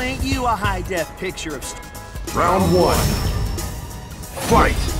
ain't you a high-def picture of... Round one. Fight!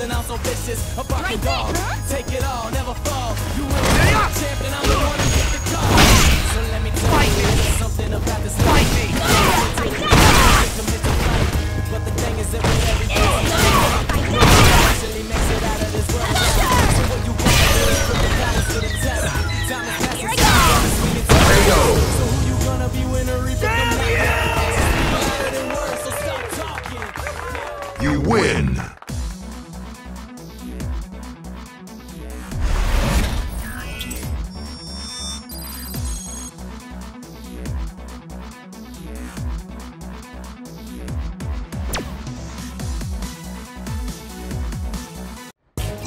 and I'm so vicious. A fucking right dog. Huh? Take it all, never fall. You champion, I'm the one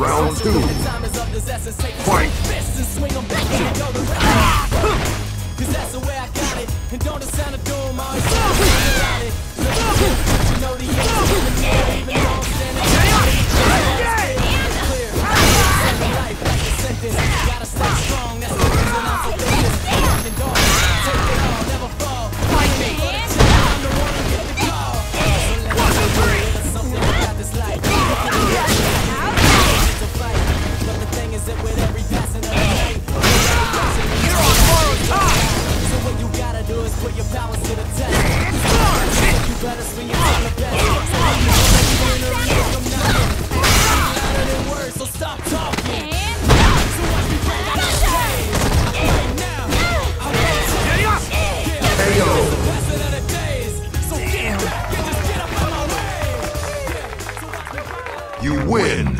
Round two. Fight. Cause that's the way I got it. And don't it sound a win.